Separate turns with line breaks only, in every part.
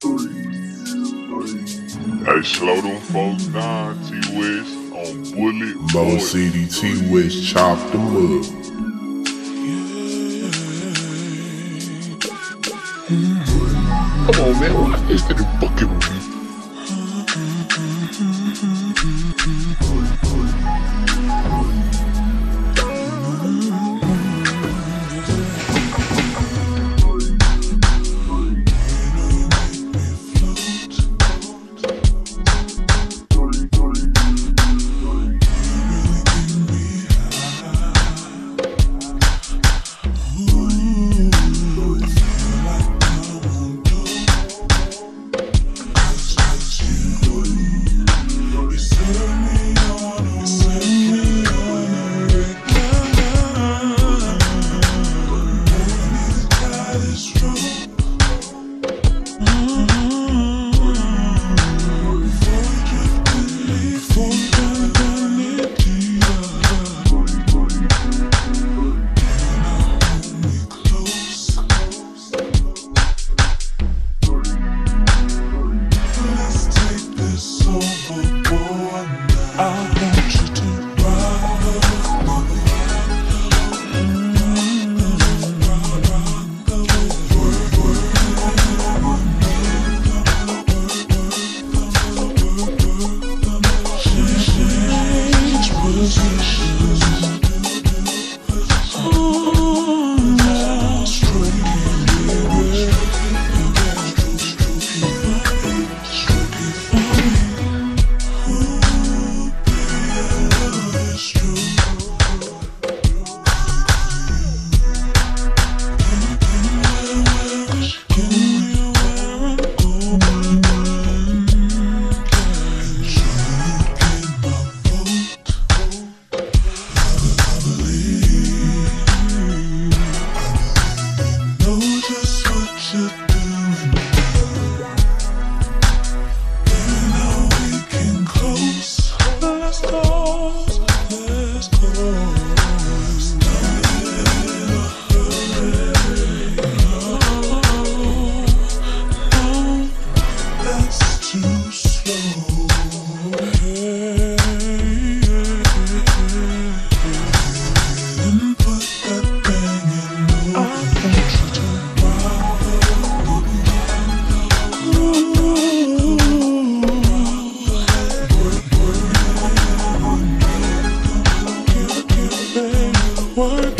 Hey, slow them folks down, T West on Bullet.
Low
Boy.
CDT West chop them up.
Come on, man. Why is that fucking strong.
Stroke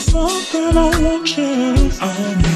something I want you to find.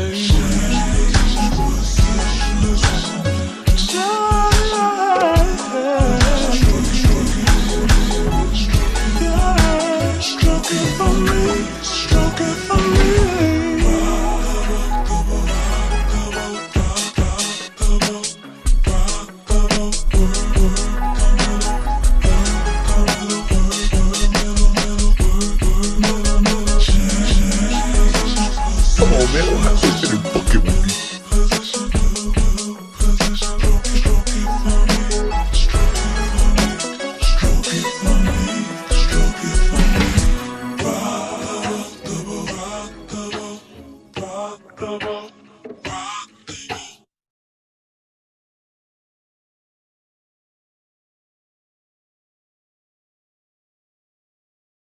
Come on.